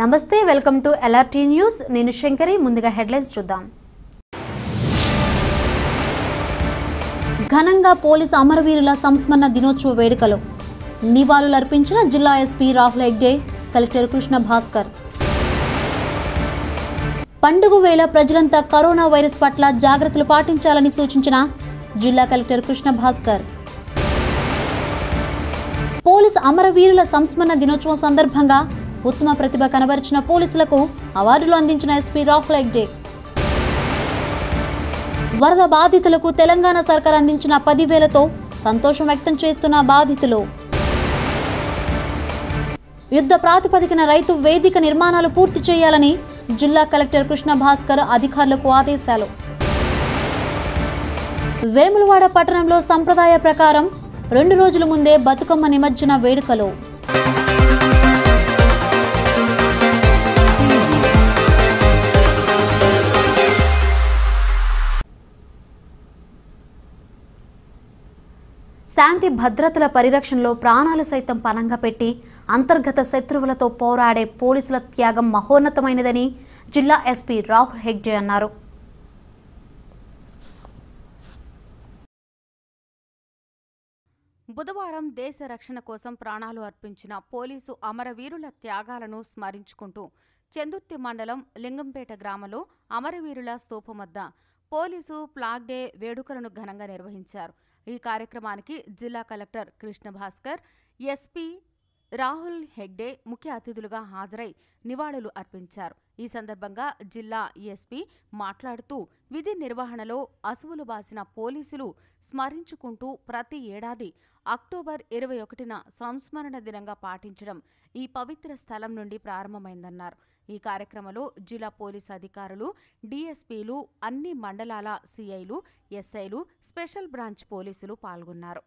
నమస్తే welcome to LRT news. నేను శంకరి ముందుగా హెడ్లైన్స్ చూద్దాం. ఘనంగా పోలీసు అమరవీరుల సంస్మరణ దినోత్సవ వేడుకలు. నివాళులర్పించిన జిల్లా ఎస్పీ రాహుల్ హెగ్డే కలెక్టర్ కృష్ణ భాస్కర్. పండుగ వేళ ప్రజలంతా కరోనా వైరస్ పట్ల జాగ్రత్తలు పాటించాలని సూచించిన జిల్లా కలెక్టర్ కృష్ణ భాస్కర్. పోలీసు అమరవీరుల సంస్మరణ దినోత్సవం సందర్భంగా ఉత్తమ ప్రతిభ కనబరిచిన పోలీసులకు అవార్డులు అందించిన ఎస్పీ రాహుల్ హెగ్డే వరద బాధితులకు తెలంగాణ సర్కార్ అందించిన పదివేలతో సంతోషం వ్యక్తం చేస్తున్న బాధితులు. యుద్ధ ప్రాతిపదికన రైతు వేదిక నిర్మాణాలు పూర్తి చేయాలని జిల్లా కలెక్టర్ కృష్ణ భాస్కర్ అధికారులకు ఆదేశాలు. వేములవాడ పట్టణంలో సంప్రదాయ ప్రకారం రెండు రోజుల ముందే బతుకమ్మ నిమజ్జన వేడుకలు. శాంతి భద్రతల పరిరక్షణలో ప్రాణాలు సైతం పనంగా పెట్టి అంతర్గత శత్రువులతో పోరాడే పోలీసుల త్యాగం మహోన్నతమైనదని జిల్లా ఎస్పీ రాహుల్ హెగ్డే అన్నారు. బుధవారం దేశ రక్షణ కోసం ప్రాణాలు అర్పించిన పోలీసు అమరవీరుల త్యాగాలను స్మరించుకుంటూ చందుర్తి మండలం లింగంపేట గ్రామంలో అమరవీరుల స్తూపం వద్ద పోలీసు ప్లాగ్డే వేడుకలను ఘనంగా నిర్వహించారు. ఈ కార్యక్రమానికి జిల్లా కలెక్టర్ కృష్ణ భాస్కర్ ఎస్పీ రాహుల్ హెగ్డే ముఖ్య అతిథులుగా హాజరై నివాళులు అర్పించారు. ఈ సందర్భంగా జిల్లా ఎస్పీ మాట్లాడుతూ విధి నిర్వహణలో అసువులు బాసిన పోలీసులు స్మరించుకుంటూ ప్రతి ఏడాది అక్టోబర్ ఇరవై ఒకటిన సంస్మరణ దినంగా పాటించడం ఈ పవిత్ర స్థలం నుండి ప్రారంభమైందన్నారు. ఈ కార్యక్రమంలో జిల్లా పోలీసు అధికారులు డీఎస్పీలు అన్ని మండలాల సీఐలు ఎస్ఐలు స్పెషల్ బ్రాంచ్ పోలీసులు పాల్గొన్నారు.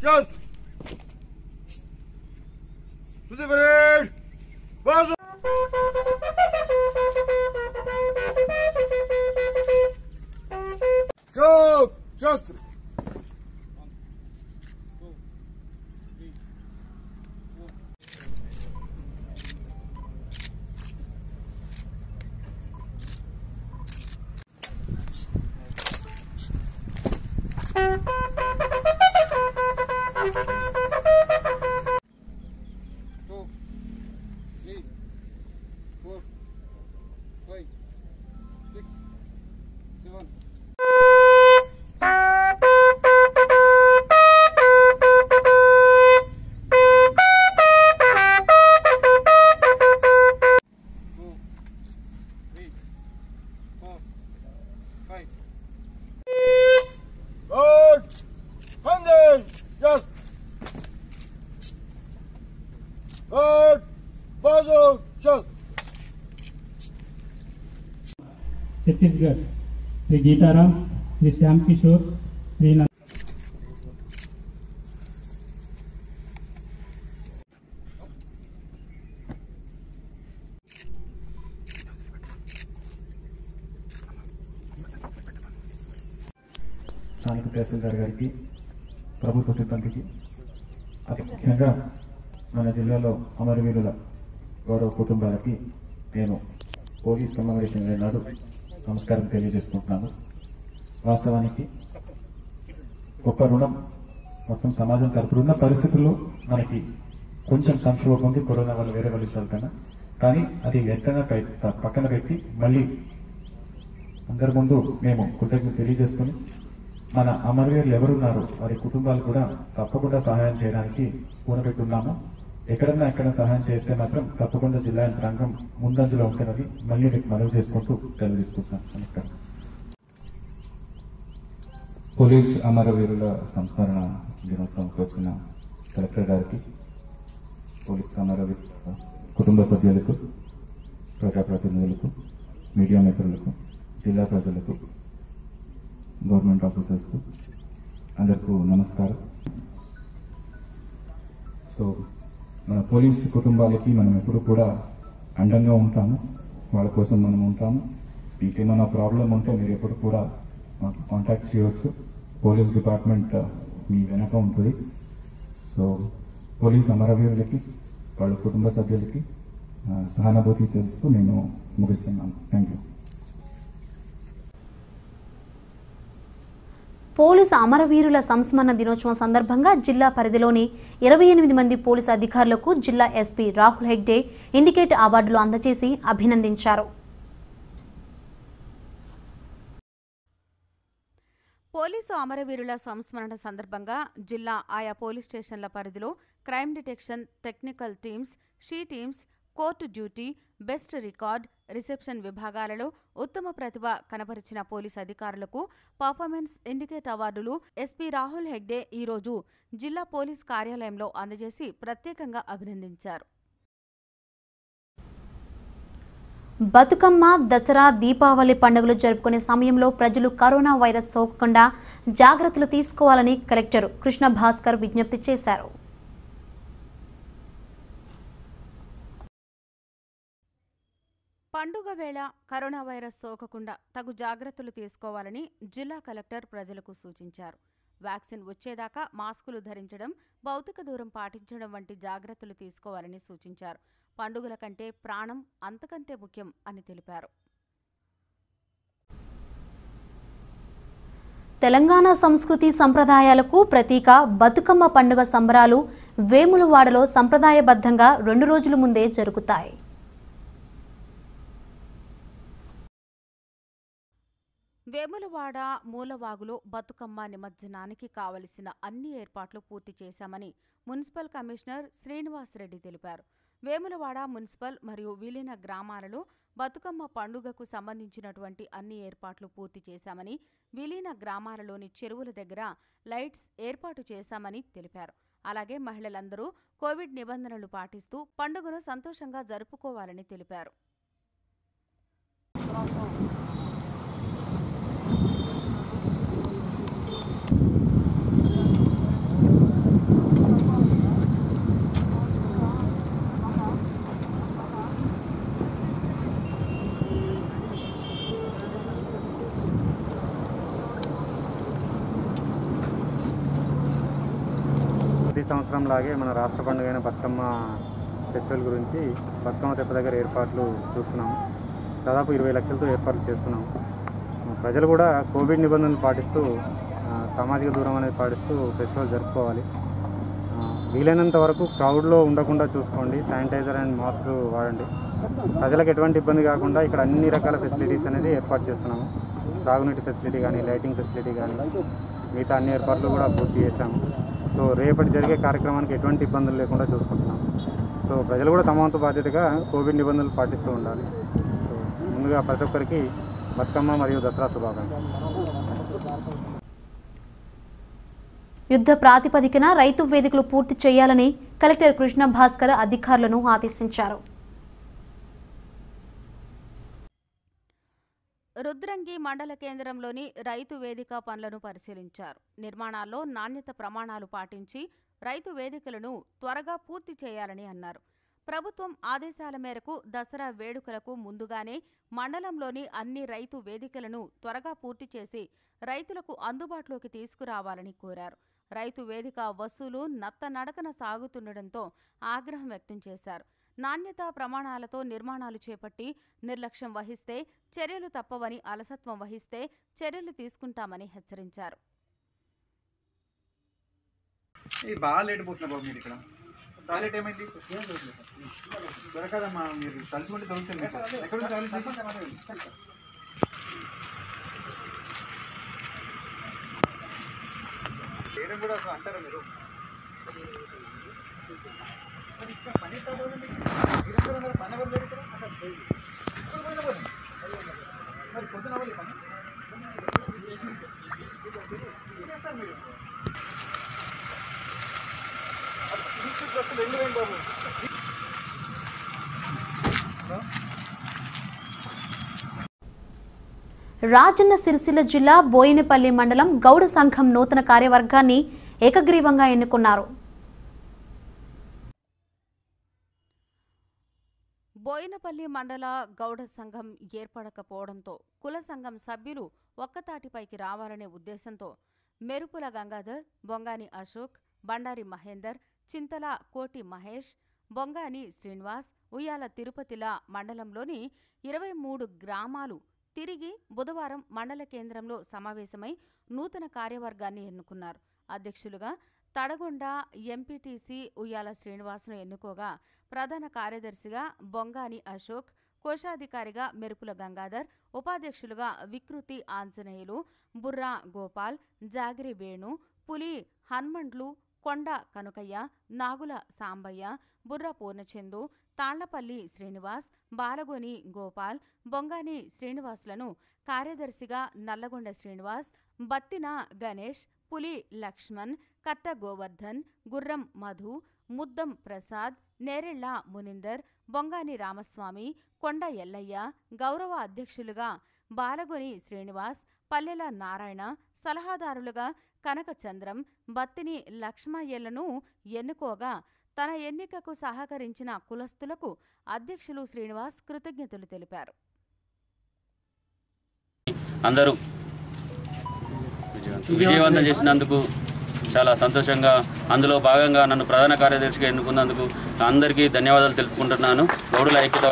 Just. Tudo bem? Shri Gitaram Shri Shyam Kishore Shri नं- స్థానిక తహసీల్దార్ గారికి ప్రభుత్వ సిబ్బందికి అతి ముఖ్యంగా మన జిల్లాలో అమరవీరుల గౌరవ కుటుంబాలకి నేను పోలీస్ కమమరేషన్ డే నాడు నమస్కారం తెలియజేసుకుంటున్నాను. వాస్తవానికి గొప్ప రుణం మొత్తం సమాజం తరపున పరిస్థితుల్లో మనకి కొంచెం సంక్షోభం ఉంది కరోనా వల్ల వేరే వాళ్ళు కన్నా కానీ అది వెంటనే పక్కన పెట్టి మళ్ళీ అందరి ముందు మేము కృతజ్ఞత తెలియజేసుకుని మన అమరవీరులు ఎవరున్నారో వారి కుటుంబాలు కూడా తప్పకుండా సహాయం చేయడానికి కూనబెట్టున్నాము ఎక్కడన్నా ఎక్కడ సహాయం చేస్తే మాత్రం తప్పకుండా జిల్లా యంత్రాంగం ముందంజలో ఉంటుందని మళ్ళీ మీకు మనవి చేసుకుంటూ తెలియజేసుకుంటున్నాను నమస్కారం. పోలీస్ అమరవీరుల సంస్మరణ దినోత్సవంకి వచ్చిన కలెక్టర్ గారికి పోలీస్ అమరవీరుల కుటుంబ సభ్యులకు ప్రజాప్రతినిధులకు మీడియా మిత్రులకు జిల్లా ప్రజలకు గవర్నమెంట్ ఆఫీసర్స్కు అందరికీ నమస్కారం. సో మన పోలీస్ కుటుంబాలకి మనం ఎప్పుడు కూడా అండంగా ఉంటాము. వాళ్ళ కోసం మనం ఉంటాము. మీకేమైనా ప్రాబ్లం ఉంటే మీరు ఎప్పుడు కూడా మాకు కాంటాక్ట్ చేయవచ్చు పోలీస్ డిపార్ట్మెంట్ మీ వెనక ఉంటుంది. సో పోలీస్ అమరవీరులకి వాళ్ళ కుటుంబ సభ్యులకి సహానుభూతి తెలుస్తూ నేను ముగిస్తున్నాను. థ్యాంక్ యూ పోలీసు అమరవీరుల సంస్మరణ దినోత్సవం సందర్భంగా జిల్లా పరిధిలోని ఇరవై ఎనిమిది మంది పోలీసు అధికారులకు జిల్లా ఎస్పీ రాహుల్ హెగ్డే ఇండికేట్ అవార్డులు అందజేసి అభినందించారు. పోలీసు అమరవీరుల సంస్మరణ సందర్భంగా జిల్లా ఆయా పోలీస్ స్టేషన్ల పరిధిలో crime detection technical teams she teams court duty best record reception విభాగాలలో ఉత్తమ ప్రతిభ కనపరిచిన పోలీస్ అధికారులకు పర్ఫార్మెన్స్ ఇండికేట్ అవార్డులు ఎస్పీ రాహుల్ హెగ్డే ఈరోజు జిల్లా పోలీస్ కార్యాలయంలో అందజేసి ప్రత్యేకంగా అభినందించారు. బతుకమ్మ దసరా దీపావళి పండుగలు జరుపుకునే సమయంలో ప్రజలు కరోనా వైరస్ సోకకుండా జాగ్రత్తలు తీసుకోవాలని కలెక్టర్ కృష్ణ భాస్కర్ విజ్ఞప్తి చేశారు. పండుగ వేళ కరోనా వైరస్ సోకకుండా తగు జాగ్రత్తలు తీసుకోవాలని జిల్లా కలెక్టర్ ప్రజలకు సూచించారు. వ్యాక్సిన్ వచ్చేదాకా మాస్కులు ధరించడం భౌతిక దూరం పాటించడం వంటి జాగ్రత్తలు తీసుకోవాలని సూచించారు. పండుగల కంటే ప్రాణం అంతకంటే ముఖ్యం అని తెలిపారు. తెలంగాణ సంస్కృతి సంప్రదాయాలకు ప్రతీక బతుకమ్మ పండుగ సంబరాలు వేములవాడలో సంప్రదాయబద్ధంగా రెండు రోజుల ముందే జరుగుతాయి. వేములవాడ మూలవాగులో బతుకమ్మ నిమజ్జనానికి కావలసిన అన్ని ఏర్పాట్లు పూర్తి చేశామని మున్సిపల్ కమిషనర్ శ్రీనివాసరెడ్డి తెలిపారు. వేములవాడ మున్సిపల్ మరియు విలీన గ్రామాలలో బతుకమ్మ పండుగకు సంబంధించినటువంటి అన్ని ఏర్పాట్లు పూర్తి చేశామని విలీన గ్రామాలలోని చెరువుల దగ్గర లైట్స్ ఏర్పాటు చేశామని తెలిపారు. అలాగే మహిళలందరూ కోవిడ్ నిబంధనలు పాటిస్తూ పండుగను సంతోషంగా జరుపుకోవాలని తెలిపారు. లాగే మన రాష్ట్ర పండుగ అయిన బతుకమ్మ ఫెస్టివల్ గురించి బతుకమ్మ తెప్ప దగ్గర ఏర్పాట్లు చూస్తున్నాము. దాదాపు ఇరవై లక్షలతో ఏర్పాట్లు చేస్తున్నాం ప్రజలు కూడా కోవిడ్ నిబంధనలు పాటిస్తూ సామాజిక దూరం అనేది పాటిస్తూ ఫెస్టివల్ జరుపుకోవాలి. వీలైనంత వరకు క్రౌడ్లో ఉండకుండా చూసుకోండి. శానిటైజర్ అండ్ మాస్క్ వాడండి. ప్రజలకు ఎటువంటి ఇబ్బంది కాకుండా ఇక్కడ అన్ని రకాల ఫెసిలిటీస్ అనేది ఏర్పాటు చేస్తున్నాము. త్రాగునీటి ఫెసిలిటీ కానీ లైటింగ్ ఫెసిలిటీ కానీ మిగతా అన్ని ఏర్పాట్లు కూడా పూర్తి చేశాము. సో రేపటి జరిగే కార్యక్రమానికి ఎటువంటి ఇబ్బందులు లేకుండా చూసుకుంటున్నాం. సో ప్రజలు కూడా తమ వంతు బాధ్యతగా కోవిడ్ నిబంధనలు పాటిస్తూ ఉండాలి. సో ముందుగా ప్రతి ఒక్కరికి బతుకమ్మ మరియు దసరా శుభాకాంక్షలు. యుద్ధ ప్రాతిపదికన రైతు వేదికలు పూర్తి చేయాలని కలెక్టర్ కృష్ణ భాస్కర్ అధికారులను ఆదేశించారు. రుద్రంగి మండల కేంద్రంలోని రైతు వేదిక పనులను పరిశీలించారు. నిర్మాణాల్లో నాణ్యత ప్రమాణాలు పాటించి రైతు వేదికలను త్వరగా పూర్తి చేయాలని అన్నారు. ప్రభుత్వం ఆదేశాల మేరకు దసరా వేడుకలకు ముందుగానే మండలంలోని అన్ని రైతు వేదికలను త్వరగా పూర్తి చేసి రైతులకు అందుబాటులోకి తీసుకురావాలని కోరారు. రైతు వేదిక వసూలు నత్తనడకన సాగుతుండటంతో ఆగ్రహం వ్యక్తం చేశారు. నాణ్యతా ప్రమాణాలతో నిర్మాణాలు చేపట్టి నిర్లక్ష్యం వహిస్తే చర్యలు తప్పవని అలసత్వం వహిస్తే చర్యలు తీసుకుంటామని హెచ్చరించారు. బాగా లేట్ పోతున్నా బాబు మీరు ఇక్కడ. టాయిలెట్ ఏమైంది? దొరకదమ్మా మీరు. తలుచుకుంటే దొరుకుతుంది ఎక్కడ టాయిలెట్ కూడా అంటారా మీరు? మరి పొద్దున అవ్వాలి పని చేస్తారు? మీరు బాబు రాజన్న సిరిసిల్ల జిల్లా బోయినపల్లి మండలం గౌడ సంఘం నూతన కార్యవర్గాన్ని ఏకగ్రీవంగా ఎన్నుకున్నారు. బోయినపల్లి మండల గౌడ సంఘం ఏర్పడకపోవడంతో కుల సంఘం సభ్యులు ఒక్కతాటిపైకి రావాలనే ఉద్దేశంతో మెరుపుల గంగాధర్ బొంగాని అశోక్ బండారి మహేందర్ చింతల కోటి మహేష్ బొంగాని శ్రీనివాస్ ఉయ్యాల తిరుపతిల మండలంలోని ఇరవై మూడు గ్రామాలు తిరిగి బుధవారం మండల కేంద్రంలో సమావేశమై నూతన కార్యవర్గాన్ని ఎన్నుకున్నారు. అధ్యక్షులుగా తడగొండ ఎంపీటీసీ ఉయ్యాల శ్రీనివాస్ను ఎన్నుకోగా ప్రధాన కార్యదర్శిగా బొంగాని అశోక్ కోశాధికారిగా మెరుపుల గంగాధర్ ఉపాధ్యక్షులుగా వికృతి ఆంజనేయులు బుర్రా గోపాల్ జాగిరి వేణు పులి హన్మండ్లు కొండ కనుకయ్య నాగుల సాంబయ్య బుర్ర పూర్ణచందు తాళ్ళపల్లి శ్రీనివాస్ బాలగోని గోపాల్ బొంగాని శ్రీనివాసులను కార్యదర్శిగా నల్లగొండ శ్రీనివాస్ బత్తిన గణేష్ పులి లక్ష్మణ్ కట్ట గోవర్ధన్ గుర్రం మధు ముద్దం ప్రసాద్ నేరెళ్ళ మునిందర్ బొంగాని రామస్వామి కొండ ఎల్లయ్య గౌరవ అధ్యక్షులుగా బాలగొని శ్రీనివాస్ పల్లెల నారాయణ సలహాదారులుగా కనకచంద్రం బత్తిని లక్ష్మయ్యలను ఎన్నుకోగా తన ఎన్నికకు సహకరించిన కులస్తులకు అధ్యక్షులు శ్రీనివాస్ కృతజ్ఞతలు తెలిపారు. అందరూ విజయవంతం చేసినందుకు చాలా సంతోషంగా అందులో భాగంగా నన్ను ప్రధాన కార్యదర్శిగా ఎన్నుకున్నందుకు అందరికీ ధన్యవాదాలు తెలుపుకుంటున్నాను. గౌడుల ఐక్యత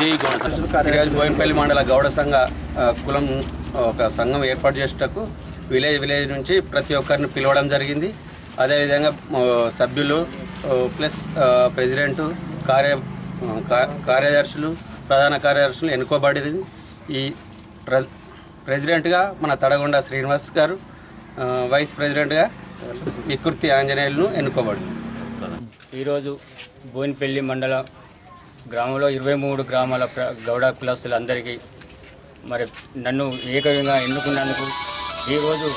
జై గౌడ బోయినపల్లి మండల గౌడ సంఘ కులం ఒక సంఘం ఏర్పాటు చేసేటకు విలేజ్ విలేజ్ నుంచి ప్రతి ఒక్కరిని పిలవడం జరిగింది. అదేవిధంగా సభ్యులు ప్లస్ ప్రెసిడెంటు కార్య కార్యదర్శులు ప్రధాన కార్యదర్శులు ఎన్నుకోబడింది ఈ ప్ర ప్రెసిడెంట్గా మన తడగొండ శ్రీనివాస్ గారు వైస్ ప్రెసిడెంట్గా వికృతి ఆంజనేయులను ఎన్నుకోబడు. ఈరోజు బోయినపల్లి మండల గ్రామంలో ఇరవై మూడు గ్రామాల ప్ర- గౌడ కులస్తులందరికీ మరి నన్ను ఏకంగా ఎన్నుకున్నందుకు ఈరోజు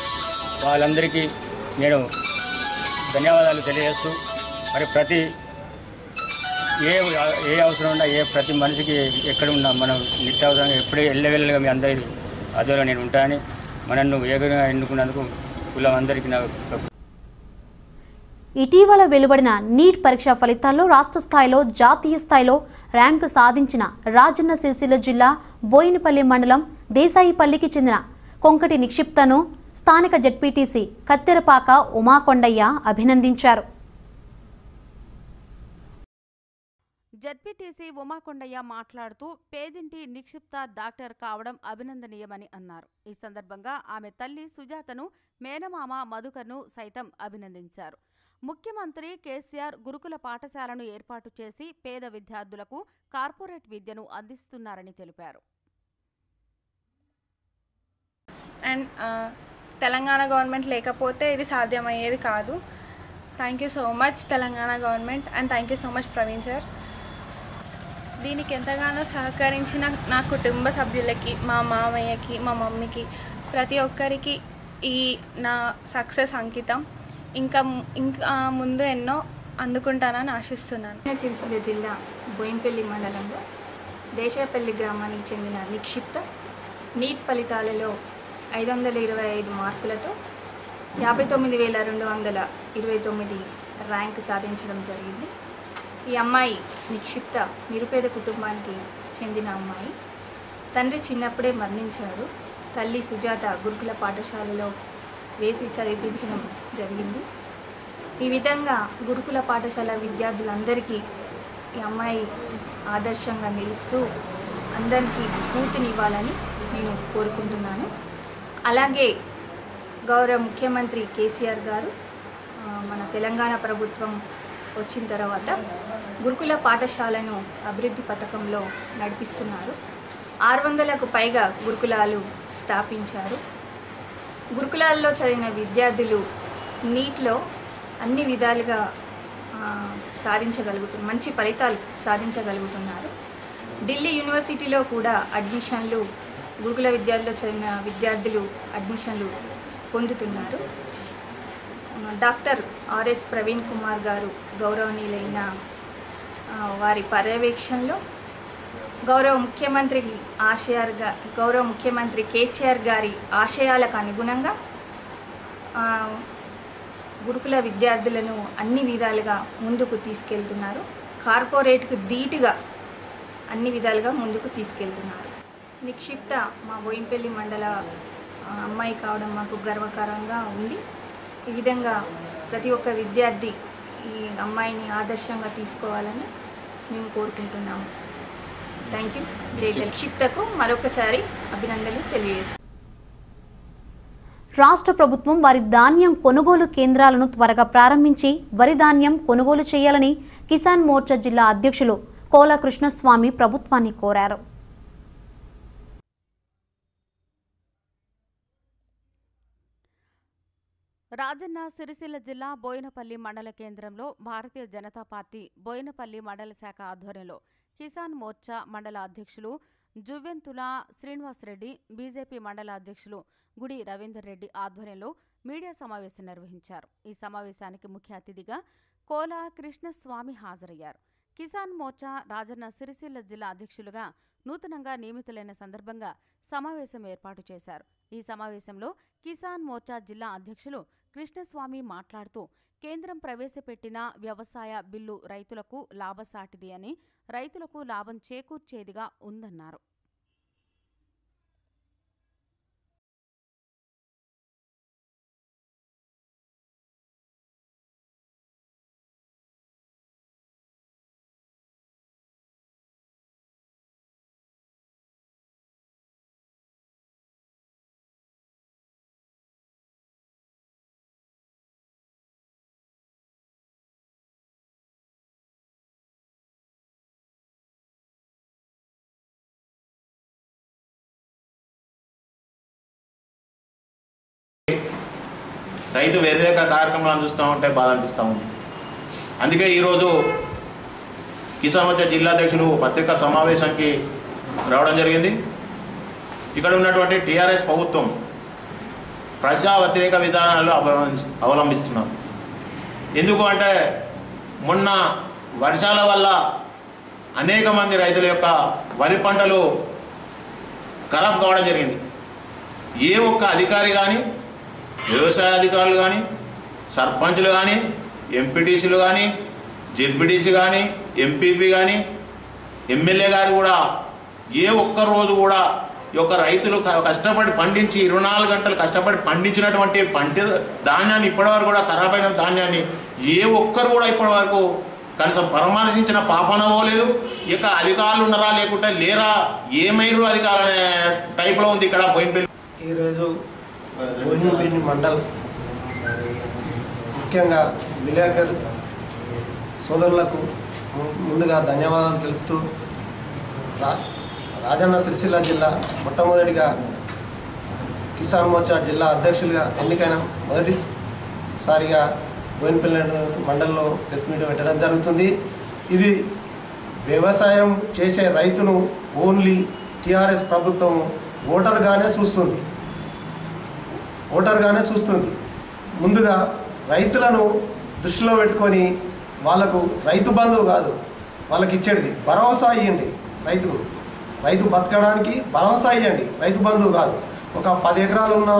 వాళ్ళందరికీ నేను ధన్యవాదాలు తెలియజేస్తూ మరి ప్రతి ఏ ఏ అవసరం ఉన్నా ఏ ప్రతి మనిషికి ఎక్కడ ఉన్నా మనం నిత్యావసరంగా ఎప్పుడే వెళ్ళవెళ్ళగా మీ అందరి అదిలో నేను ఉంటానని మనల్ని ఏకంగా ఎన్నుకున్నందుకు కులం అందరికీ నాకు ఇటీవల వెలువడిన నీట్ పరీక్ష ఫలితాల్లో రాష్ట్ర స్థాయిలో జాతీయ స్థాయిలో ర్యాంకు సాధించిన రాజన్న సిరిసిల్ల జిల్లా బోయినపల్లి మండలం దేశాయిపల్లికి చెందిన కొంకటి నిక్షిప్తను స్థానిక జడ్పీటీసీ కత్తెరపాక ఉమాకొండయ్య అభినందించారు. జడ్పీటీసీ ఉమాకొండయ్య మాట్లాడుతూ పేదింటి నిక్షిప్త డాక్టర్ కావడం అభినందనీయమని అన్నారు. ఈ సందర్భంగా ఆమె తల్లి సుజాతను మేనమామ మధుకర్ను సైతం అభినందించారు. ముఖ్యమంత్రి కేసీఆర్ గురుకుల పాఠశాలను ఏర్పాటు చేసి పేద విద్యార్థులకు కార్పొరేట్ విద్యను అందిస్తున్నారని తెలిపారు. అండ్ తెలంగాణ గవర్నమెంట్ లేకపోతే ఇది సాధ్యమయ్యేది కాదు. Thank you so much Telangana government and thank you so much Praveen sir దీనికి ఎంతగానో సహకరించిన నా కుటుంబ సభ్యులకి మా మామయ్యకి మా మమ్మీకి ప్రతి ఒక్కరికి ఈ నా సక్సెస్ అంకితం. ఇంకా ఇంకా ముందు ఎన్నో అందుకుంటానని ఆశిస్తున్నాను. సిరిసిల్ల జిల్లా బోయింపల్లి మండలంలో దేశాపల్లి గ్రామానికి చెందిన నిక్షిప్త నీట్ ఫలితాలలో ఐదు వందల ఇరవై ఐదు మార్కులతో యాభై తొమ్మిది వేల రెండు వందల ఇరవై తొమ్మిది ర్యాంక్ సాధించడం జరిగింది. ఈ అమ్మాయి నిక్షిప్త నిరుపేద కుటుంబానికి చెందిన అమ్మాయి. తండ్రి చిన్నప్పుడే మరణించాడు. తల్లి సుజాత గురుకుల పాఠశాలలో వేసి చదివించడం జరిగింది. ఈ విధంగా గురుకుల పాఠశాల విద్యార్థులందరికీ ఈ అమ్మాయి ఆదర్శంగా నిలుస్తూ అందరికీ స్ఫూర్తినివ్వాలని నేను కోరుకుంటున్నాను. అలాగే గౌరవ ముఖ్యమంత్రి కేసీఆర్ గారు మన తెలంగాణ ప్రభుత్వం వచ్చిన తర్వాత గురుకుల పాఠశాలను అభివృద్ధి పథకంలో నడిపిస్తున్నారు. ఆరు వందలకు పైగా గురుకులాలు స్థాపించారు. గురుకులాల్లో చదివిన విద్యార్థులు నీట్లో అన్ని విధాలుగా ఆ, సాధించగలుగుతున్నారు మంచి ఫలితాలు సాధించగలుగుతున్నారు. ఢిల్లీ యూనివర్సిటీలో కూడా అడ్మిషన్లు గురుకుల విద్యార్థిలో చదివిన విద్యార్థులు అడ్మిషన్లు పొందుతున్నారు. డాక్టర్ ఆర్ఎస్ ప్రవీణ్ కుమార్ గారు గౌరవనీయులైన వారి పర్యవేక్షణలో గౌరవ ముఖ్యమంత్రి ఆశయాలుగా గౌరవ ముఖ్యమంత్రి కేసీఆర్ గారి ఆశయాలకు అనుగుణంగా గురుకుల విద్యార్థులను అన్ని విధాలుగా ముందుకు తీసుకెళ్తున్నారు. కార్పొరేట్కు ధీటుగా అన్ని విధాలుగా ముందుకు తీసుకెళ్తున్నారు. నిక్షిప్త మా బోయింపల్లి మండల అమ్మాయి కావడం మాకు గర్వకారంగా ఉంది. ఈ విధంగా ప్రతి ఒక్క విద్యార్థి ఈ అమ్మాయిని ఆదర్శంగా తీసుకోవాలని మేము కోరుకుంటున్నాము. Thank you. జై నిక్షిప్తకు మరొకసారి అభినందనలు తెలియజేస్తాను రాష్ట్ర ప్రభుత్వం వారి ధాన్యం కొనుగోలు కేంద్రాలను త్వరగా ప్రారంభించి వరి ధాన్యం కొనుగోలు చేయాలని కిసాన్ మోర్చా జిల్లా అధ్యక్షులు కోల కృష్ణస్వామి ప్రభుత్వాన్ని కోరారు. రాజన్న సిరిసిల్ల జిల్లా బోయినపల్లి మండల కేంద్రంలో భారతీయ జనతా పార్టీ బోయినపల్లి మండల శాఖ ఆధ్వర్యంలో కిసాన్ మోర్చా మండల అధ్యక్షులు జువ్వెంతుల శ్రీనివాసరెడ్డి బీజేపీ మండల అధ్యక్షులు గుడి రవీందర్ రెడ్డి ఆధ్వర్యంలో మీడియా సమావేశం నిర్వహించారు. ఈ సమావేశానికి ముఖ్య అతిథిగా కోలా కృష్ణస్వామి హాజరయ్యారు. కిసాన్ మోర్చా రాజన్న సిరిసిల్ల జిల్లా అధ్యక్షులుగా నూతనంగా నియమితులైన సందర్భంగా సమావేశం ఏర్పాటు చేశారు. ఈ సమావేశంలో కిసాన్ మోర్చా జిల్లా అధ్యక్షులు కృష్ణస్వామి మాట్లాడుతూ కేంద్రం ప్రవేశపెట్టిన వ్యవసాయ బిల్లు రైతులకు లాభసాటిది అని రైతులకు లాభం చేకూర్చేదిగా ఉందన్నారు. రైతు వ్యతిరేక కార్యక్రమాలను చూస్తూ ఉంటే బాధ అనిపిస్తూ ఉంది. అందుకే ఈరోజు కిసాన్ మోర్చా జిల్లాధ్యక్షులు పత్రికా సమావేశానికి రావడం జరిగింది. ఇక్కడ ఉన్నటువంటి టీఆర్ఎస్ ప్రభుత్వం ప్రజా వ్యతిరేక విధానాలు అవలంబి అవలంబిస్తున్నారు. ఎందుకు అంటే మొన్న వర్షాల వల్ల అనేక మంది రైతుల యొక్క వరి పంటలు ఖరాబ్ కావడం జరిగింది. ఏ ఒక్క అధికారి కానీ వ్యవసాయ అధికారులు కానీ సర్పంచులు కానీ ఎంపీటీసీలు కానీ జెడ్పీటీసీ కానీ ఎంపీపీ కానీ ఎమ్మెల్యే గారు కూడా ఏ ఒక్క రోజు కూడా ఈ యొక్క రైతులు కష్టపడి పండించి ఇరవై నాలుగు గంటలు కష్టపడి పండించినటువంటి పంట ధాన్యాన్ని ఇప్పటివరకు కూడా ఖరాబ్ అయిన ధాన్యాన్ని ఏ ఒక్కరు కూడా ఇప్పటివరకు కనీసం పరామర్శించిన పాపన పోలేదు ఇక అధికారులు ఉన్నారా లేకుంటే లేరా? ఏమైరు అధికారులు అనే టైప్లో ఉంది ఇక్కడ పోయినపల్లి. ఈరోజు బోహినపల్లి మండల్. ముఖ్యంగా విలేకర్ సోదరులకు ముందుగా ధన్యవాదాలు తెలుపుతూ రా రాజన్న సిరిసిల్ల జిల్లా మొట్టమొదటిగా కిసాన్ మోర్చా జిల్లా అధ్యక్షులుగా ఎన్నికైన మొదటిసారిగా బోయినపల్లి మండలంలో ప్రెస్ మీట్ పెట్టడం జరుగుతుంది. ఇది వ్యవసాయం చేసే రైతును ఓన్లీ టీఆర్ఎస్ ప్రభుత్వం ఓటర్గానే చూస్తుంది. ఓటర్గానే చూస్తుంది. ముందుగా రైతులను దృష్టిలో పెట్టుకొని వాళ్ళకు రైతు బంధువు కాదు వాళ్ళకి ఇచ్చేది భరోసా ఇవ్వండి రైతుకు రైతు బతకడానికి భరోసా ఇవ్వండి రైతు బంధువు కాదు. ఒక పది ఎకరాలు ఉన్న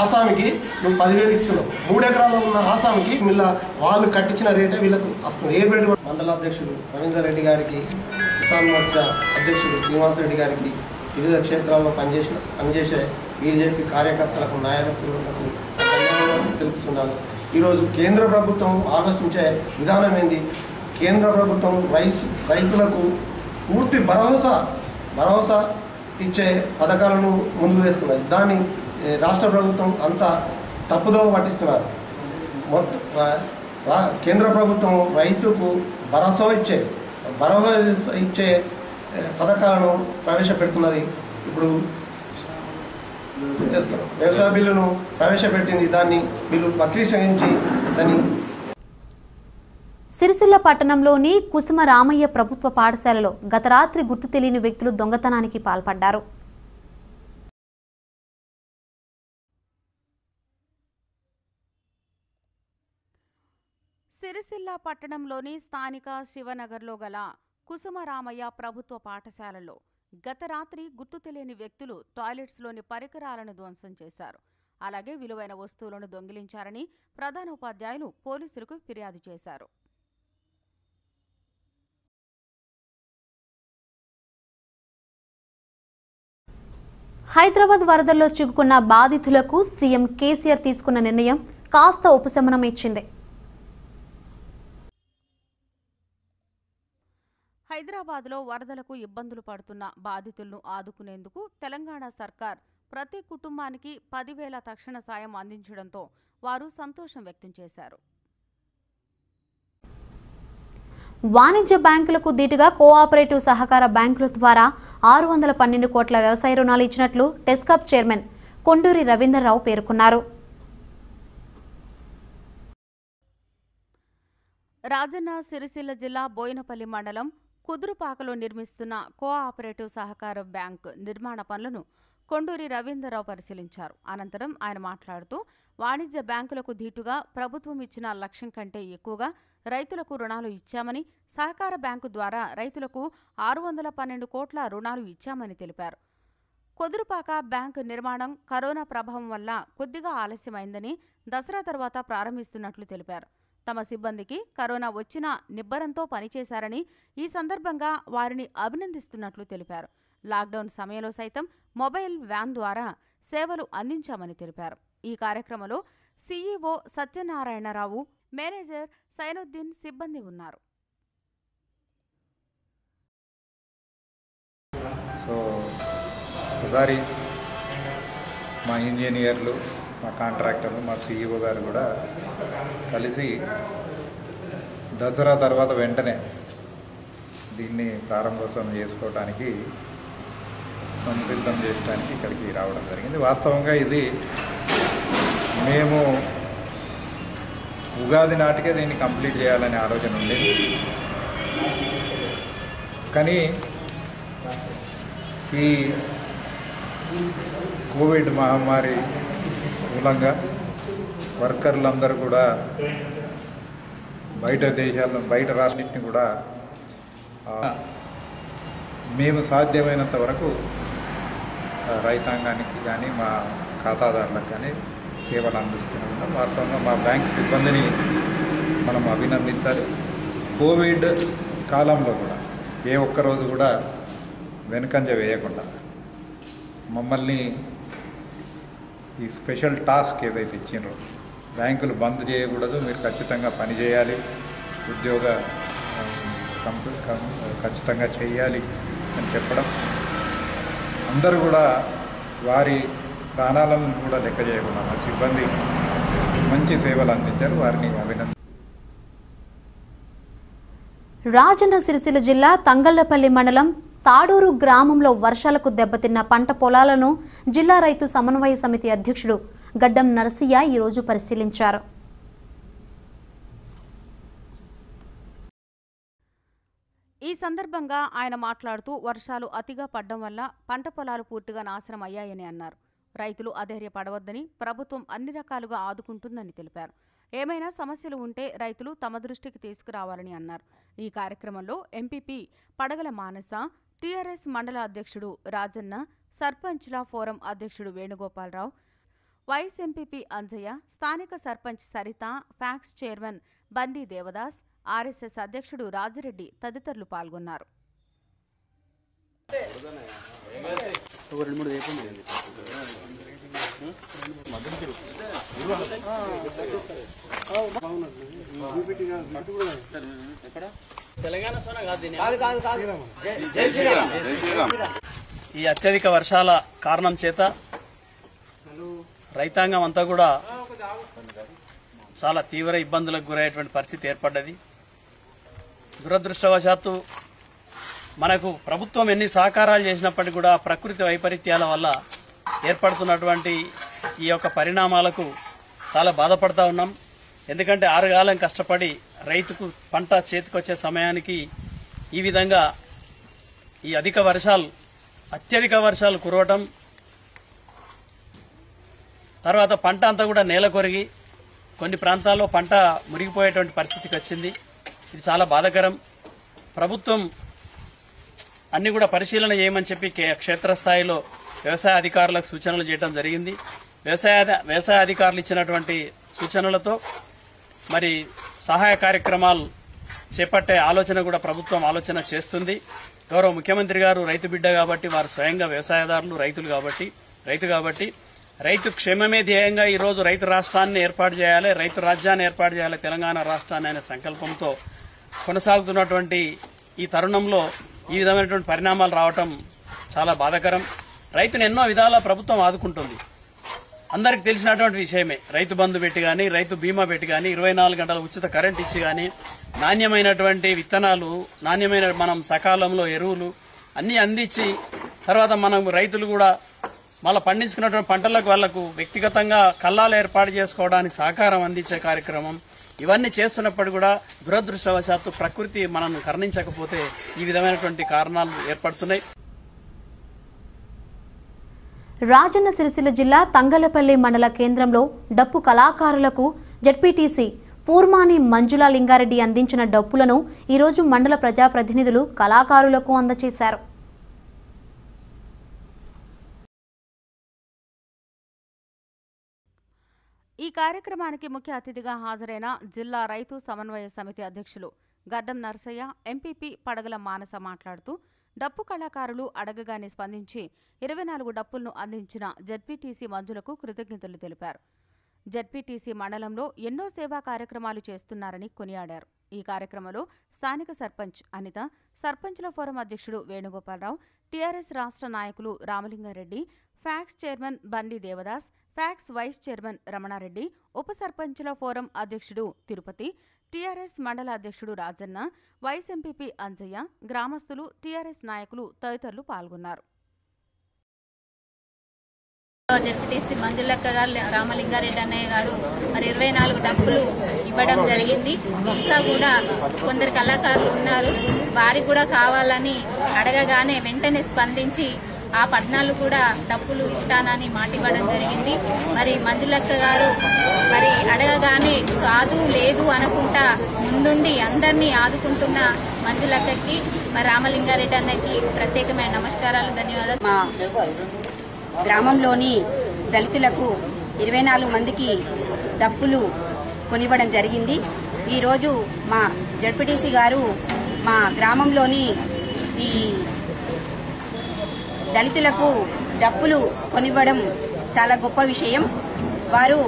ఆసామికి నువ్వు పదివేలు ఇస్తున్నావు. మూడు ఎకరాలు ఉన్న ఆసామికి వీళ్ళ వాళ్ళు కట్టించిన రేటే వీళ్ళకు వస్తుంది. ఏ రేటు మండల అధ్యక్షుడు రవీందర్ రెడ్డి గారికి కిసాన్ మోర్చా అధ్యక్షుడు శ్రీనివాసరెడ్డి గారికి వివిధ క్షేత్రాల్లో పనిచేసిన పనిచేసే బీజేపీ కార్యకర్తలకు నాయకులకు తెలుపుతున్నాను ఈరోజు కేంద్ర ప్రభుత్వం ఆలోచించే విధానం ఏంది? కేంద్ర ప్రభుత్వం రైస్ రైతులకు పూర్తి భరోసా భరోసా ఇచ్చే పథకాలను ముందుకు తెస్తున్నది. దాన్ని రాష్ట్ర ప్రభుత్వం అంతా తప్పుదోవ పట్టిస్తున్నారు. మొత్తం రా- కేంద్ర ప్రభుత్వం రైతుకు భరోసా ఇచ్చే భరోసా ఇచ్చే పథకాలను ప్రవేశపెడుతున్నది. ఇప్పుడు చేస్తారు. వ్యవసాయ బిల్లును ప్రవేశపెట్టింది దాన్ని వీళ్ళు వక్రీకరించి దాన్ని సిరిసిల్ల పట్టణంలోని కుసుమ రామయ్య ప్రభుత్వ పాఠశాలలో గత రాత్రి గుర్తు తెలియని వ్యక్తులు దొంగతనానికి పాల్పడ్డారు. సిరిసిల్ల పట్టణంలోని స్థానిక శివనగర్లో గల కుసుమరామయ్య ప్రభుత్వ పాఠశాలలో గత రాత్రి గుర్తు తెలియని వ్యక్తులు టాయిలెట్స్లోని పరికరాలను ధ్వంసం చేశారు. అలాగే విలువైన వస్తువులను దొంగిలించారని ప్రధానోపాధ్యాయులు పోలీసులకు ఫిర్యాదు చేశారు. హైదరాబాద్ వరదల్లో చిక్కుకున్న బాధితులకు సీఎం కేసీఆర్ తీసుకున్న నిర్ణయం కాస్త ఉపశమనం ఇచ్చింది. హైదరాబాద్లో వరదలకు ఇబ్బందులు పడుతున్న బాధితులను ఆదుకునేందుకు తెలంగాణ సర్కార్ ప్రతి కుటుంబానికి పదివేల తక్షణ సాయం అందించడంతో వారు సంతోషం వ్యక్తం చేశారు. వాణిజ్య బ్యాంకులకు దీటుగా కోఆపరేటివ్ సహకార బ్యాంకుల ద్వారా ఆరు వందల పన్నెండు కోట్ల వ్యవసాయ రుణాలు ఇచ్చినట్లు టెస్కాప్ చైర్మన్ కొండూరి రవీందర్రావు పేర్కొన్నారు. రాజన్న సిరిసిల్ల జిల్లా బోయినపల్లి మండలం కుదురుపాకలో నిర్మిస్తున్న కోఆపరేటివ్ సహకార బ్యాంక్ నిర్మాణ పనులను కొండూరి రవీంద్రరావు పరిశీలించారు. అనంతరం ఆయన మాట్లాడుతూ వాణిజ్య బ్యాంకులకు ధీటుగా ప్రభుత్వం ఇచ్చిన లక్ష్యం కంటే ఎక్కువగా రైతులకు రుణాలు ఇచ్చామని సహకార బ్యాంకు ద్వారా రైతులకు ఆరు వందల పన్నెండు కోట్ల రుణాలు ఇచ్చామని తెలిపారు. కొదురుపాక బ్యాంకు నిర్మాణం కరోనా ప్రభావం వల్ల కొద్దిగా ఆలస్యమైందని దసరా తర్వాత ప్రారంభిస్తున్నట్లు తెలిపారు. తమ సిబ్బందికి కరోనా వచ్చినా నిబ్బరంతో పనిచేశారని ఈ సందర్భంగా వారిని అభినందిస్తున్నట్లు తెలిపారు. లాక్డౌన్ సమయంలో సైతం మొబైల్ వ్యాన్ ద్వారా సేవలు అందించామని తెలిపారు. ఈ కార్యక్రమంలో సీఈఓ సత్యనారాయణరావు మేనేజర్ సైనుద్దీన్ సిబ్బంది ఉన్నారు. సో ఒకసారి మా ఇంజనీర్లు మా కాంట్రాక్టర్లు మా సీఈఓ గారు కూడా కలిసి దసరా తర్వాత వెంటనే దీన్ని ప్రారంభోత్సవం చేసుకోవడానికి సంసిద్ధం చేయడానికి ఇక్కడికి రావడం జరిగింది. వాస్తవంగా ఇది మేము ఉగాది నాటికే దీన్ని కంప్లీట్ చేయాలనే ఆలోచన ఉండేది. కానీ ఈ కోవిడ్ మహమ్మారి మూలంగా వర్కర్లందరూ కూడా బయట దేశాలను బయట రాష్ట్రాన్ని కూడా మేము సాధ్యమైనంత వరకు రైతాంగానికి కానీ మా ఖాతాదారులకు కానీ సేవలు అందిస్తూనే ఉన్నాం వాస్తవంగా మా బ్యాంక్ సిబ్బందిని మనం అభినందించాలి. కోవిడ్ కాలంలో కూడా ఏ ఒక్కరోజు కూడా వెనుకంజ వేయకుండా మమ్మల్ని ఈ స్పెషల్ టాస్క్ ఏదైతే ఇచ్చినారో బ్యాంకులు బంద్ చేయకూడదు మీరు ఖచ్చితంగా పని చేయాలి ఉద్యోగ ఖచ్చితంగా చేయాలి అని చెప్పడం. అందరూ కూడా వారి ప్రాణాలను కూడా లెక్క చేయకుండా మా సిబ్బంది మంచి సేవలు అందించారు వారిని అభినందన. రాజన్న సిరిసిల్ల జిల్లా తంగళ్ళపల్లి మండలం తాడూరు గ్రామంలో వర్షాలకు దెబ్బతిన్న పంట పొలాలను జిల్లా రైతు సమన్వయ సమితి అధ్యక్షుడు గడ్డం నరసయ్య ఈరోజు పరిశీలించారు. ఈ సందర్భంగా ఆయన మాట్లాడుతూ వర్షాలు అతిగా పడ్డం వల్ల పంట పొలాలు పూర్తిగా నాశనం అయ్యాయని అన్నారు. రైతులు అధైర్యపడవద్దని ప్రభుత్వం అన్ని రకాలుగా ఆదుకుంటుందని తెలిపారు. ఏమైనా సమస్యలు ఉంటే రైతులు తమ దృష్టికి తీసుకురావాలని అన్నారు. ఈ కార్యక్రమంలో ఎంపీపీ పడగల మానస టీఆర్ఎస్ మండల అధ్యక్షుడు రాజన్న సర్పంచ్ల ఫోరం అధ్యక్షుడు వేణుగోపాలరావు వైస్ ఎంపీపీ అంజయ్య స్థానిక sarpanch Saritha fax chairman Bandi Devdas RSS అధ్యక్షుడు రాజిరెడ్డి తదితరులు పాల్గొన్నారు. తెలంగాణ సోనా ఈ అత్యధిక వర్షాల కారణం చేత రైతాంగం అంతా కూడా చాలా తీవ్ర ఇబ్బందులకు గురయ్యేటువంటి పరిస్థితి ఏర్పడ్డది. దురదృష్టవశాత్తు మనకు ప్రభుత్వం ఎన్ని సహకారాలు చేసినప్పటికీ కూడా ప్రకృతి వైపరీత్యాల వల్ల ఏర్పడుతున్నటువంటి ఈ యొక్క పరిణామాలకు చాలా బాధపడతా ఉన్నాం. ఎందుకంటే ఆరుగాలం కష్టపడి రైతుకు పంట చేతికొచ్చే సమయానికి ఈ విధంగా ఈ అధిక వర్షాలు అత్యధిక వర్షాలు కురవటం తర్వాత పంట అంతా కూడా నేల కొరిగి కొన్ని ప్రాంతాల్లో పంట మురిగిపోయేటువంటి పరిస్థితికి వచ్చింది. ఇది చాలా బాధాకరం. ప్రభుత్వం అన్ని కూడా పరిశీలన చేయమని చెప్పి క్షేత్రస్థాయిలో వ్యవసాయ అధికారులకు సూచనలు చేయడం జరిగింది. వ్యవసాయ వ్యవసాయ అధికారులు ఇచ్చినటువంటి సూచనలతో మరి సహాయ కార్యక్రమాలు చేపట్టే ఆలోచన కూడా ప్రభుత్వం ఆలోచన చేస్తుంది. గౌరవ ముఖ్యమంత్రి గారు రైతు బిడ్డ కాబట్టి వారు స్వయంగా వ్యవసాయదారులు రైతులు కాబట్టి రైతు కాబట్టి రైతు క్షేమమే ధ్యేయంగా ఈరోజు రైతు రాష్ట్రాన్ని ఏర్పాటు చేయాలి రైతు రాజ్యాన్ని ఏర్పాటు చేయాలి తెలంగాణ రాష్ట్రాన్ని అనే సంకల్పంతో కొనసాగుతున్నటువంటి ఈ తరుణంలో ఈ విధమైనటువంటి పరిణామాలు రావటం చాలా బాధాకరం. రైతును ఎన్నో విధాల ప్రభుత్వం ఆదుకుంటుంది. అందరికి తెలిసినటువంటి విషయమే. రైతు బంధు పెట్టి కానీ రైతు బీమా పెట్టి కానీ ఇరవై నాలుగు గంటల ఉచిత కరెంట్ ఇచ్చి కానీ నాణ్యమైనటువంటి విత్తనాలు నాణ్యమైన మనం సకాలంలో ఎరువులు అన్నీ అందించి తర్వాత మనం రైతులు కూడా మళ్ళీ పండించుకున్నటువంటి పంటలకు వాళ్ళకు వ్యక్తిగతంగా కల్లాలు ఏర్పాటు చేసుకోవడానికి సహకారం అందించే కార్యక్రమం ఇవన్నీ చేస్తున్నప్పుడు కూడా దురదృష్టవశాత్తు ప్రకృతి మనం కరణించకపోతే ఈ విధమైనటువంటి కారణాలు ఏర్పడుతున్నాయి. రాజన్న సిరిసిల్ల జిల్లా తంగలపల్లి మండల కేంద్రంలో డప్పు కళాకారులకు జడ్పీటీసీ పూర్మాని మంజుల లింగారెడ్డి అందించిన డప్పులను ఈరోజు మండల ప్రజాప్రతినిధులు కళాకారులకు అందజేశారు ఈ కార్యక్రమానికి ముఖ్య అతిథిగా హాజరైన జిల్లా రైతు సమన్వయ సమితి అధ్యక్షులు గడ్డం నరసయ్య ఎంపీపీ పడగల మానస మాట్లాడుతూ డప్పు కళాకారులు అడగగానే స్పందించి ఇరవై నాలుగు డప్పులను అందించిన జడ్పీటీసీ మంజులకు కృతజ్ఞతలు తెలిపారు. జడ్పీటీసీ మండలంలో ఎన్నో సేవా కార్యక్రమాలు చేస్తున్నారని కొనియాడారు. ఈ కార్యక్రమంలో స్థానిక సర్పంచ్ అనిత సర్పంచ్ల ఫోరం అధ్యక్షుడు వేణుగోపాలరావు టీఆర్ఎస్ రాష్ట్ర నాయకులు Ramalingareddy PACS chairman Bandi Devadas PACS vice chairman Ramanareddy ఉప సర్పంచ్ల ఫోరం అధ్యక్షుడు తిరుపతి టీఆర్ఎస్ మండల అధ్యక్షుడు రాజన్న వైస్ ఎంపీపీ అంజయ్య గ్రామస్తులు టీఆర్ఎస్ నాయకులు తదితరులు పాల్గొన్నారు. జెడ్పీటీసీ మంజులక్క గారు రామలింగారెడ్డి అన్నయ్య గారు మరి ఇరవై నాలుగు డబ్బులు ఇవ్వడం జరిగింది. ఇంకా కూడా కొందరు కళాకారులు ఉన్నారు. వారికి కూడా కావాలని అడగగానే వెంటనే స్పందించి ఆ పట్టణాలు కూడా డబ్బులు ఇస్తానని మాట ఇవ్వడం జరిగింది. మరి మంజులక్క గారు మరి అడగగానే కాదు లేదు అనుకుంటా ముందుండి అందరినీ ఆదుకుంటున్న మంజులక్కకి మరి రామలింగారెడ్డి అన్నకి ప్రత్యేకమైన నమస్కారాలు ధన్యవాదాలు. మా గ్రామంలోని దళితులకు ఇరవై నాలుగు మందికి డప్పులు కొనివ్వడం జరిగింది. ఈరోజు మా జడ్పీటీసీ గారు మా గ్రామంలోని ఈ దళితులకు డప్పులు కొనివ్వడం చాలా గొప్ప విషయం. వారు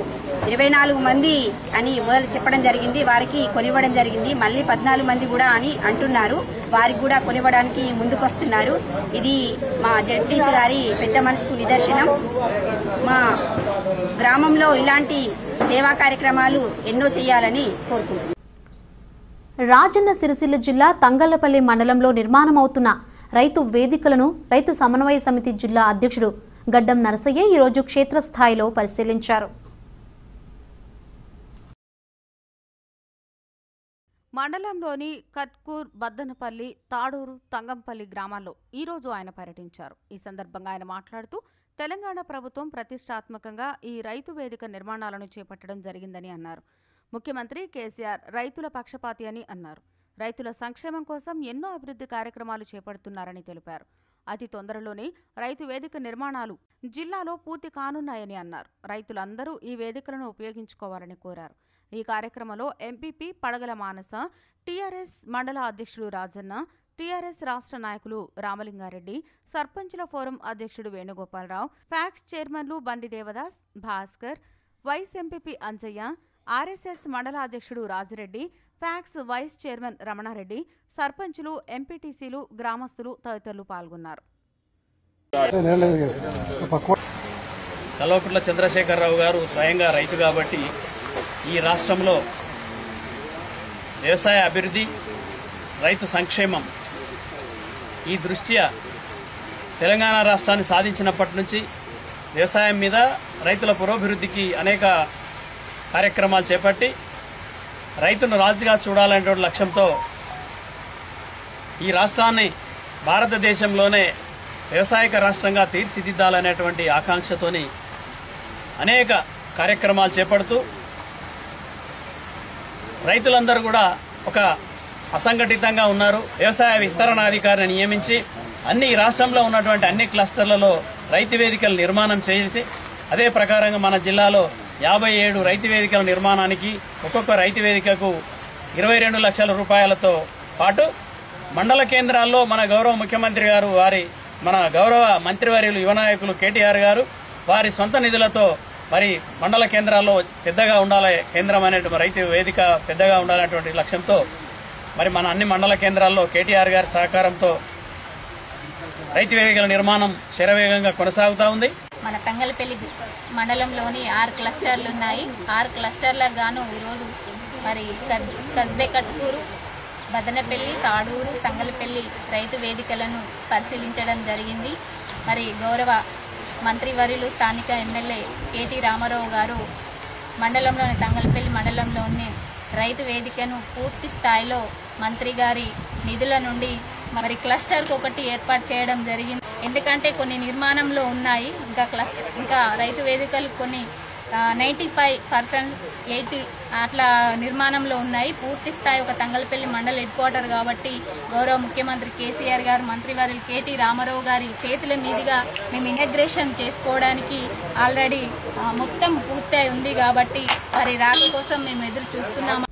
ఇరవై నాలుగు మంది అని మొదలు చెప్పడం జరిగింది. వారికి కొనివ్వడం జరిగింది. మళ్ళీ పద్నాలుగు మంది కూడా అని అంటున్నారు. వారికి కూడా కొనివ్వడానికి ముందుకొస్తున్నారు. ఇది మా జడ్పీసీ గారి పెద్ద మనసుకు నిదర్శనం. మా గ్రామంలో ఇలాంటి సేవా కార్యక్రమాలు ఎన్నో చేయాలని కోరుకుంటున్నాను రాజన్న సిరిసిల్ల జిల్లా తంగళ్ళపల్లి మండలంలో నిర్మాణమవుతున్న రైతు వేదికలను రైతు సమన్వయ సమితి జిల్లా అధ్యక్షుడు గడ్డం నరసయ్య ఈరోజు క్షేత్రస్థాయిలో పరిశీలించారు. మండలంలోని కట్కూర్ బద్దనపల్లి తాడూరు తంగంపల్లి గ్రామాల్లో ఈరోజు ఆయన పర్యటించారు. ఈ సందర్భంగా ఆయన మాట్లాడుతూ తెలంగాణ ప్రభుత్వం ప్రతిష్టాత్మకంగా ఈ రైతు వేదిక నిర్మాణాలను చేపట్టడం జరిగిందని అన్నారు. ముఖ్యమంత్రి కేసీఆర్ రైతుల పక్షపాతి అని అన్నారు. రైతుల సంక్షేమం కోసం ఎన్నో అభివృద్ధి కార్యక్రమాలు చేపడుతున్నారని తెలిపారు. అతి తొందరలోనే రైతు వేదిక నిర్మాణాలు జిల్లాలో పూర్తి కానున్నాయని అన్నారు. రైతులందరూ ఈ వేదికలను ఉపయోగించుకోవాలని కోరారు. ఈ కార్యక్రమంలో ఎంపీపీ పడగల మానస టీఆర్ఎస్ మండల అధ్యక్షుడు రాజన్న టీఆర్ఎస్ రాష్ట్ర నాయకులు రామలింగారెడ్డి సర్పంచుల ఫోరం అధ్యక్షుడు వేణుగోపాలరావు ఫ్యాక్స్ చైర్మన్లు Bandi Devadas Bhaskar vice MPP Anjaiah RSS మండల అధ్యక్షుడు Rajireddy PACS vice chairman Ramanareddy సర్పంచులు ఎంపీటీసీలు గ్రామస్తులు తదితరులు పాల్గొన్నారు. కల్వకుంట్ల చంద్రశేఖరరావు గారు స్వయంగా రైతు కాబట్టి ఈ రాష్ట్రంలో వ్యవసాయ అభివృద్ధి రైతు సంక్షేమం ఈ దృష్ట్యా తెలంగాణ రాష్ట్రాన్ని సాధించినప్పటి నుంచి వ్యవసాయం మీద రైతుల పురోభివృద్ధికి అనేక కార్యక్రమాలు చేపట్టి రైతును రాజుగా చూడాలనే లక్ష్యంతో ఈ రాష్ట్రాన్ని భారతదేశంలోనే వ్యవసాయక రాష్ట్రంగా తీర్చిదిద్దాలనేటువంటి ఆకాంక్షతోని అనేక కార్యక్రమాలు చేపడుతూ రైతులందరూ కూడా ఒక అసంఘటితంగా ఉన్నారు. వ్యవసాయ విస్తరణాధికారిని నియమించి అన్ని రాష్ట్రంలో ఉన్నటువంటి అన్ని క్లస్టర్లలో రైతు వేదికల నిర్మాణం చేసి అదే ప్రకారంగా మన జిల్లాలో యాభై ఏడు రైతు వేదికల నిర్మాణానికి ఒక్కొక్క రైతు వేదికకు ఇరవై రెండు లక్షల రూపాయలతో పాటు మండల కేంద్రాల్లో మన గౌరవ ముఖ్యమంత్రి గారు వారి మన గౌరవ మంత్రివర్యులు యువ నాయకులు కేటీఆర్ గారు వారి సొంత నిధులతో మరి మండల కేంద్రాల్లో పెద్దగా ఉండాలి కేంద్రం అనేటువంటి రైతు వేదిక పెద్దగా ఉండాలనేటువంటి లక్ష్యంతో మరి మన అన్ని మండల కేంద్రాల్లో కేటీఆర్ గారి సహకారంతో రైతు వేదికల నిర్మాణం శరవేగంగా కొనసాగుతూ ఉంది. మన తంగలపల్లి మండలంలోని ఆరు క్లస్టర్లు ఉన్నాయి. ఆరు క్లస్టర్లకు గాను ఈరోజు మరి కజ్- కజ్బే కట్కూరు బదనపల్లి తాడూరు తంగలపల్లి రైతు వేదికలను పరిశీలించడం జరిగింది. మరి గౌరవ మంత్రివర్యులు స్థానిక ఎమ్మెల్యే కేటీ రామారావు గారు మండలంలోని తంగలపల్లి మండలంలోని రైతు వేదికను పూర్తి స్థాయిలో మంత్రి గారి నిధుల నుండి మరి క్లస్టర్కి ఒకటి ఏర్పాటు చేయడం జరిగింది. ఎందుకంటే కొన్ని నిర్మాణంలో ఉన్నాయి. ఇంకా క్లస్టర్ ఇంకా రైతు వేదికలు కొన్ని నైంటీ ఫైవ్ పర్సెంట్ ఎయిటీ అట్లా నిర్మాణంలో ఉన్నాయి. పూర్తి స్థాయి ఒక తంగలపల్లి మండల హెడ్ క్వార్టర్ కాబట్టి గౌరవ ముఖ్యమంత్రి కేసీఆర్ గారు మంత్రివర్యులు కేటీ రామారావు గారి చేతుల మీదుగా మేము ఇంటగ్రేషన్ చేసుకోవడానికి ఆల్రెడీ మొత్తం పూర్తయి ఉంది కాబట్టి వారి రాక కోసం మేము ఎదురు చూస్తున్నాము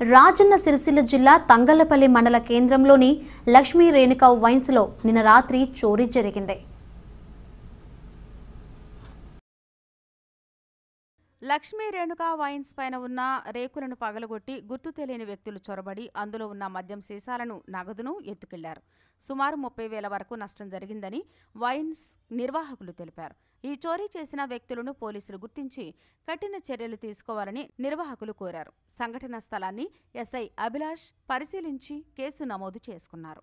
రాజన్న సిరిసిల్ల జిల్లా తంగళ్ళపల్లి మండల కేంద్రంలోని లక్ష్మీ రేణుక వైన్స్లో నిన్న రాత్రి చోరీ జరిగింది. లక్ష్మీ రేణుకా వైన్స్ పైన ఉన్న రేకులను పగలగొట్టి గుర్తు తెలియని వ్యక్తులు చొరబడి అందులో ఉన్న మద్యం సీసాలను నగదును ఎత్తుకెళ్ళారు. సుమారు ముప్పై వేల వరకు నష్టం జరిగిందని వైన్స్ నిర్వాహకులు తెలిపారు. ఈ చోరీ చేసిన వ్యక్తులను పోలీసులు గుర్తించి కఠిన చర్యలు తీసుకోవాలని నిర్వాహకులు కోరారు. సంఘటన స్థలాన్ని ఎస్ఐ అభిలాష్ పరిశీలించి కేసు నమోదు చేసుకున్నారు.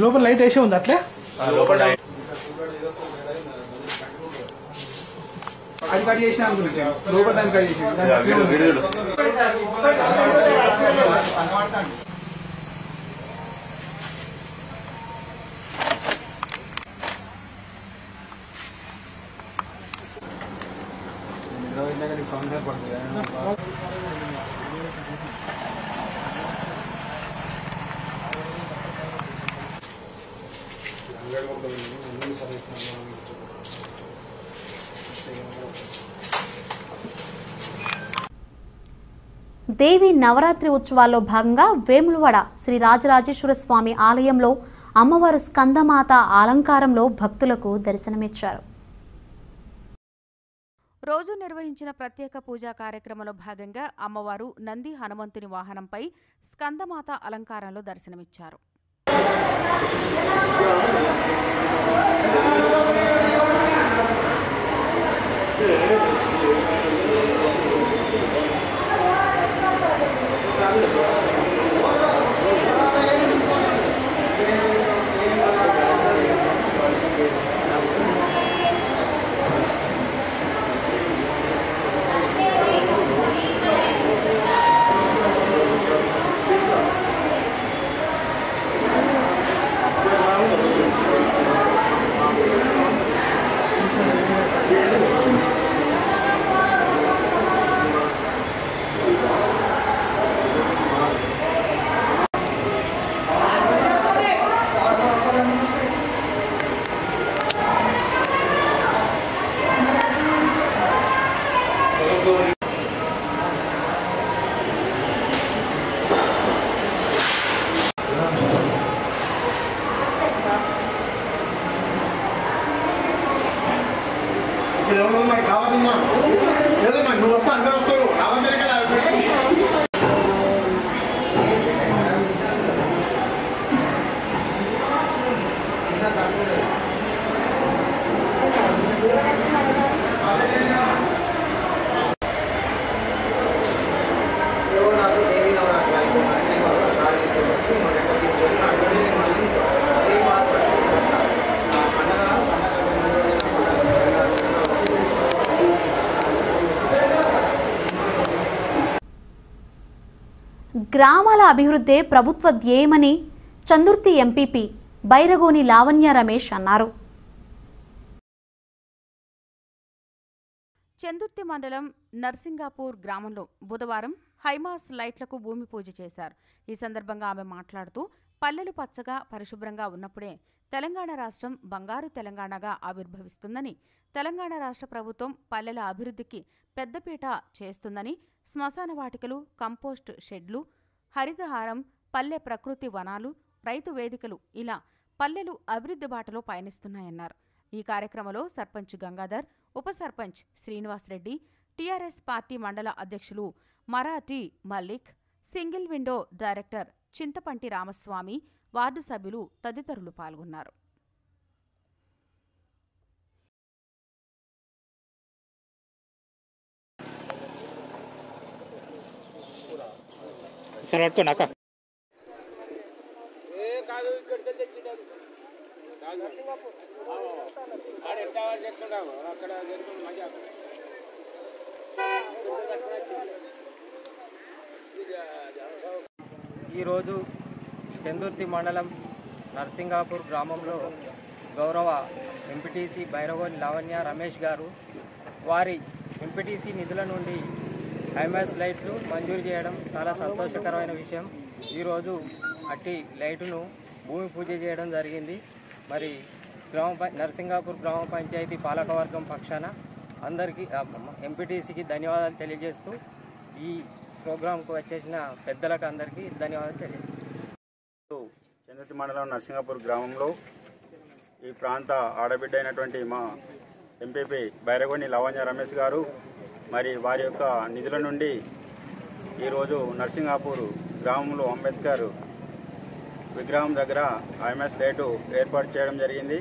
లోపల లైట్ వేసే ఉంది అట్లే? అది కట్ చేసిన అనుకుంటే లోపల దాన్ని కట్ చేసి దాన్ని అట్లే ఉంది. దేవి నవరాత్రి ఉత్సవాల్లో భాగంగా వేములవాడ శ్రీ రాజరాజేశ్వర స్వామి ఆలయంలో అమ్మవారు స్కందమాత అలంకారంలో భక్తులకు దర్శనమిచ్చారు. రోజు నిర్వహించిన ప్రత్యేక పూజా కార్యక్రమంలో భాగంగా అమ్మవారు నంది హనుమంతుని వాహనంపై స్కందమాత అలంకారంలో దర్శనమిచ్చారు. Yeah. అభివృద్ధే ప్రభుత్వ ధ్యేయమని చందుర్తి ఎంపీపీ బైరగోని లావణ్య రమేష్ అన్నారు. చందుర్తి మండలం నర్సింగాపూర్ గ్రామంలో బుధవారం హైమాస్ లైట్లకు భూమి పూజ చేశారు. ఈ సందర్భంగా ఆమె మాట్లాడుతూ పల్లెలు పచ్చగా పరిశుభ్రంగా ఉన్నప్పుడే తెలంగాణ రాష్ట్రం బంగారు తెలంగాణగా ఆవిర్భవిస్తుందని తెలంగాణ రాష్ట్ర ప్రభుత్వం పల్లెల అభివృద్ధికి పెద్దపీట చేస్తుందని శ్మశాన వాటికలు కంపోస్ట్ షెడ్లు హరితహారం పల్లె ప్రకృతి వనాలు రైతు వేదికలు ఇలా పల్లెలు అభివృద్ధి బాటలో పయనిస్తున్నాయన్నారు. ఈ కార్యక్రమంలో సర్పంచ్ గంగాధర్ ఉప సర్పంచ్ శ్రీనివాసరెడ్డి టీఆర్ఎస్ పార్టీ మండల అధ్యక్షులు Marathi Mallik single window director Chinthapanti Ramaswamy ward సభ్యులు తదితరులు పాల్గొన్నారు. ఈరోజు చందుర్తి మండలం నర్సింగాపూర్ గ్రామంలో గౌరవ ఎంపీటీసీ భైరవోని లావణ్య రమేష్ గారు వారి ఎంపీటీసీ నిధుల నుండి హైమాస్ లైట్లు మంజూరు చేయడం చాలా సంతోషకరమైన విషయం. ఈరోజు అట్టి లైటును భూమి పూజ చేయడం జరిగింది. మరి గ్రామ నరసింగాపూర్ గ్రామ పంచాయతీ పాలకవర్గం పక్షాన అందరికీ ఎంపీటీసీకి ధన్యవాదాలు తెలియజేస్తూ ఈ ప్రోగ్రాంకు వచ్చేసిన పెద్దలకు అందరికీ ధన్యవాదాలు తెలియజేస్తూ. చంద్రతి మండలం నరసింగాపూర్ గ్రామంలో ఈ ప్రాంత ఆడబిడ్డ అయినటువంటి మా ఎంపీపీ బైరగొని లవణ్య రమేష్ గారు మరి వారి యొక్క నిధుల నుండి ఈరోజు నర్సింగాపూర్ గ్రామంలో అంబేద్కర్ విగ్రహం దగ్గర ఐఎంఎస్ రేటు ఏర్పాటు చేయడం జరిగింది.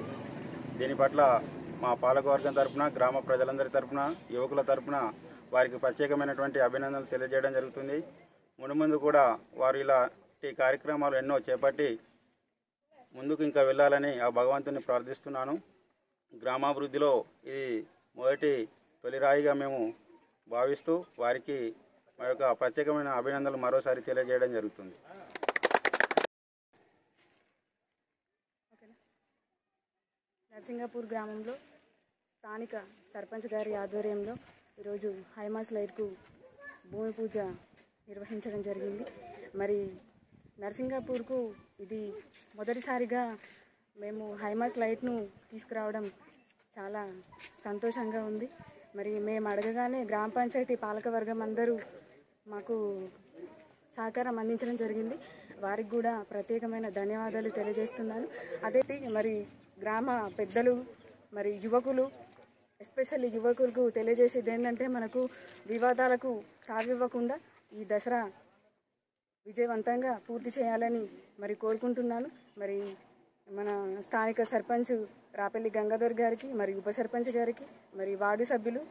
దీని పట్ల మా పాలకవర్గం తరపున గ్రామ ప్రజలందరి తరపున యువకుల తరపున వారికి ప్రత్యేకమైనటువంటి అభినందనలు తెలియజేయడం జరుగుతుంది. మునుముందు కూడా వారు ఇలాంటి కార్యక్రమాలు ఎన్నో చేపట్టి ముందుకు ఇంకా వెళ్ళాలని ఆ భగవంతుని ప్రార్థిస్తున్నాను. గ్రామాభివృద్ధిలో ఇది మొదటి తొలిరాయిగా మేము భావిస్తూ వారికి మా యొక్క ప్రత్యేకమైన అభినందనలు మరోసారి తెలియజేయడం జరుగుతుంది. నర్సింగాపూర్ గ్రామంలో స్థానిక సర్పంచ్ గారి ఆధ్వర్యంలో ఈరోజు హైమాస్ లైట్కు భూమి పూజ నిర్వహించడం జరిగింది. మరి నర్సింగాపూర్కు ఇది మొదటిసారిగా మేము హైమాస్ లైట్ను తీసుకురావడం చాలా సంతోషంగా ఉంది. మరి మేము అడగగానే గ్రామ పంచాయతీ పాలకవర్గం అందరూ మాకు సహకారం అందించడం జరిగింది. వారికి కూడా ప్రత్యేకమైన ధన్యవాదాలు తెలియజేస్తున్నాను. అదే మరి గ్రామ పెద్దలు మరి యువకులు ఎస్పెషల్లీ యువకులకు తెలియజేసేది ఏంటంటే మనకు వివాదాలకు తావివ్వకుండా ఈ దసరా విజయవంతంగా పూర్తి చేయాలని మరి కోరుకుంటున్నాను. మరి మన స్థానిక సర్పంచ్ రాపల్లి గంగాధర్ గారికి మరి ఉప సర్పంచ్ గారికి మరి వార్డు సభ్యులు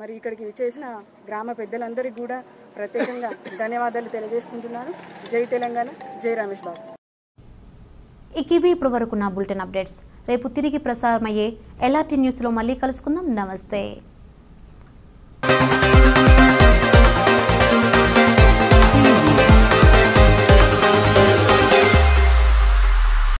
మరి ఇక్కడికి విచ్చేసిన గ్రామ పెద్దలందరికీ కూడా ప్రత్యేకంగా ధన్యవాదాలు తెలియజేసుకుంటున్నాను. జై తెలంగాణ జై రమేష్ బాబు. ఇక ఇవి ఇప్పుడు వరకు నా బులెటిన్ అప్డేట్స్. రేపు తిరిగి ప్రసారమయ్యే ఎల్ఆర్టీ న్యూస్లో మళ్ళీ కలుసుకుందాం. నమస్తే.